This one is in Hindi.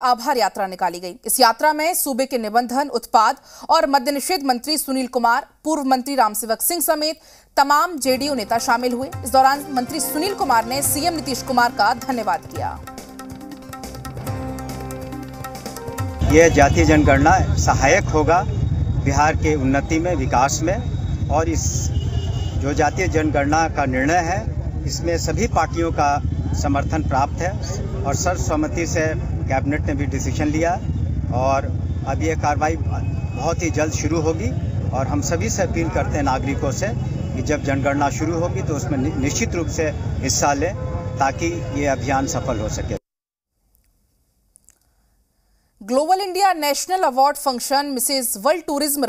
आभार यात्रा निकाली गई। इस यात्रा में सूबे के निबंधन, उत्पाद और मद्य निषेध मंत्री सुनील कुमार, पूर्व मंत्री रामसेवक सिंह समेत तमाम जेडीयू नेता शामिल हुए। इस दौरान मंत्री सुनील कुमार ने सीएम नीतीश कुमार का धन्यवाद किया। यह जातीय जनगणना सहायक होगा बिहार के उन्नति में, विकास में और इस जो जातीय जनगणना का निर्णय है, इसमें सभी पार्टियों का समर्थन प्राप्त है और सर्वसम्मति से कैबिनेट ने भी डिसीज़न लिया और अब ये कार्रवाई बहुत ही जल्द शुरू होगी और हम सभी से अपील करते हैं नागरिकों से कि जब जनगणना शुरू होगी तो उसमें निश्चित रूप से हिस्सा लें ताकि ये अभियान सफल हो सके। Global India national award function Mrs world tourism